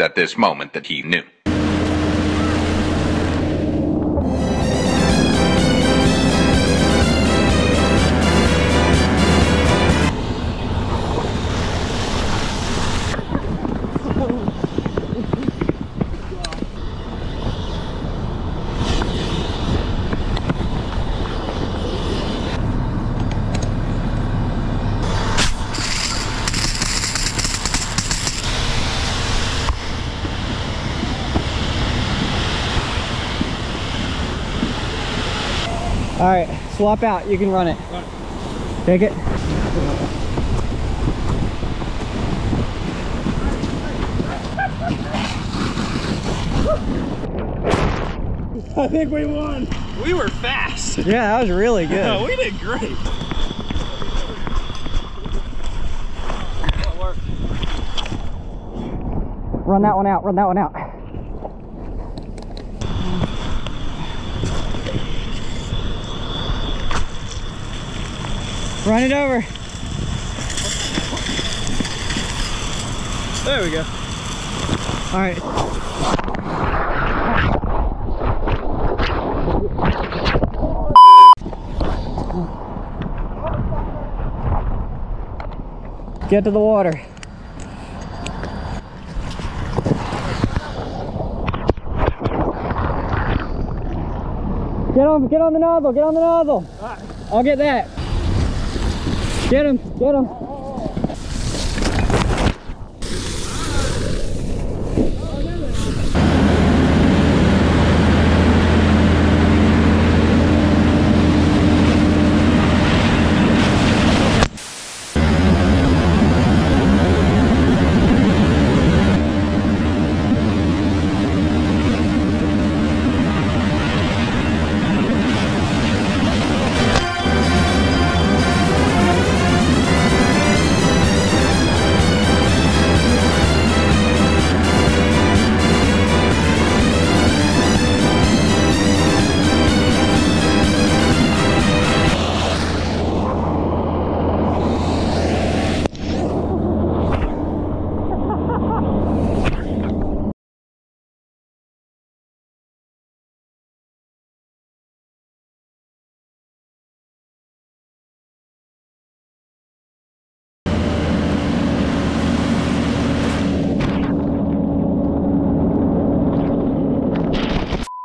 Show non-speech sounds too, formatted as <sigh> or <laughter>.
at this moment that he knew. All right, swap out. You can run it. Take it. I think we won. We were fast. Yeah, that was really good. <laughs> we did great. Run that one out. Run that one out. Run it over. There we go. All right. Get to the water. Get on, get on the nozzle, get on the nozzle. I'll get that. Get him, get him.